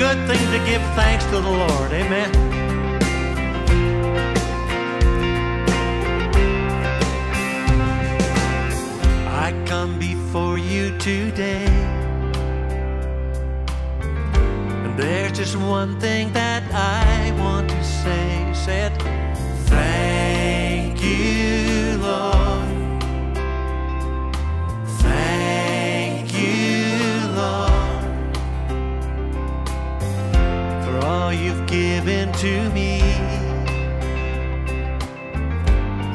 good thing to give thanks to the Lord. Amen. I come before you today. And there's just one thing that I want to say. Said, Thank you've given to me.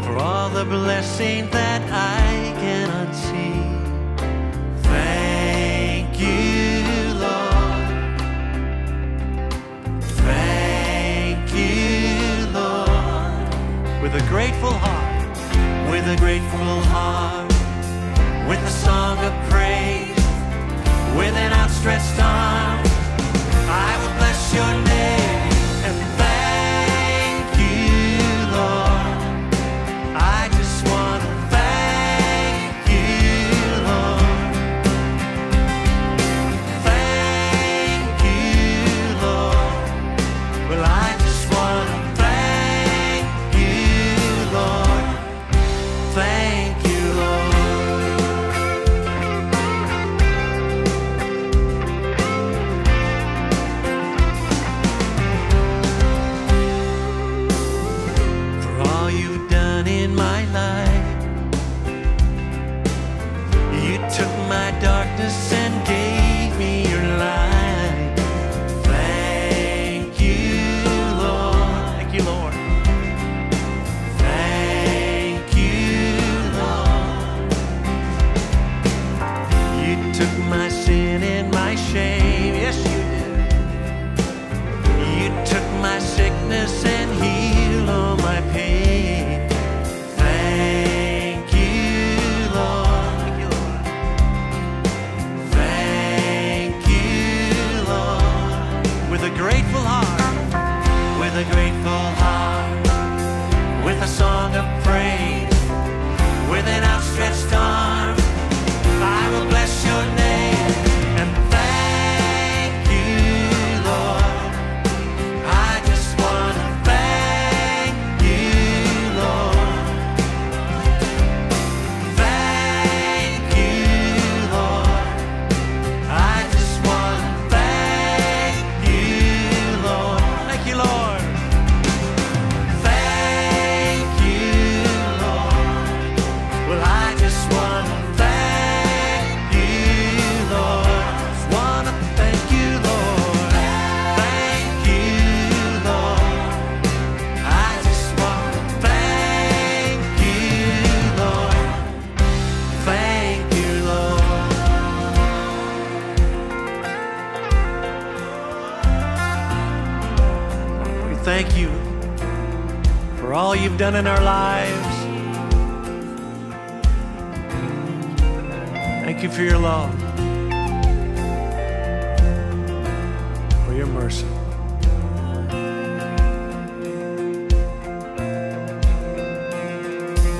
For all the blessing that I cannot see. Thank you, Lord. Thank you, Lord. With a grateful heart, with a grateful heart, with a song of praise, with an outstretched arm, I will bless your name my thank you for all you've done in our lives. Thank you for your love, for your mercy.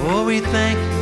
Oh, we thank you,